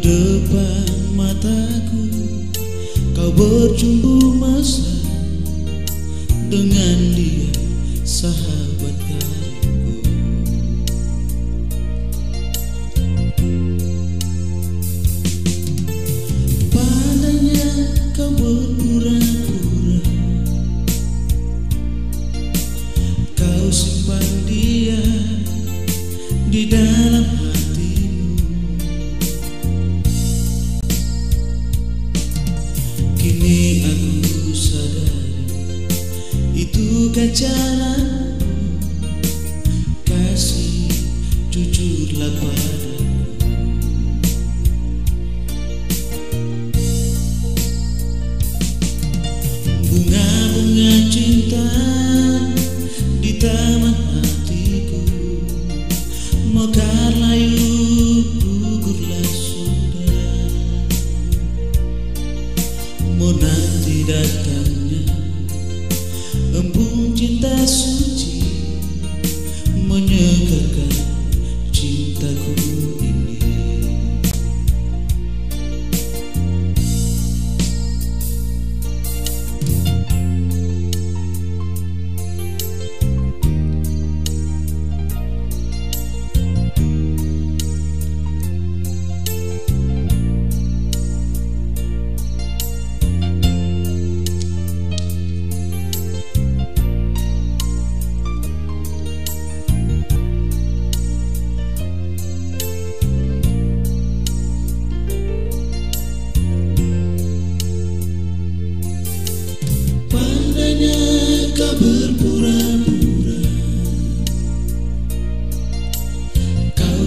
depan mataku Kau berjumpa masa Dengan dia sahabat kau. cachada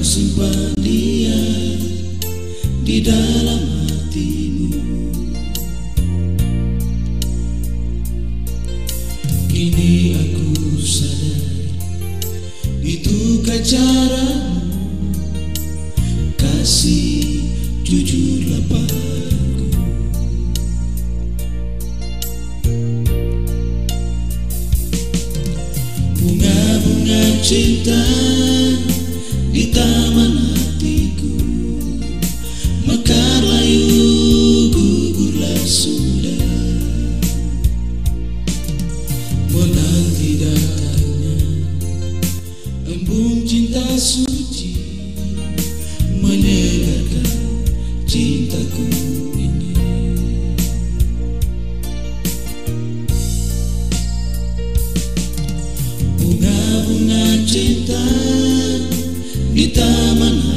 simpan dia di dalam hatimu. Kini aku sadar itu caramu Kasih jujurlah padaku Bunga-bunga cinta di tanah Itamana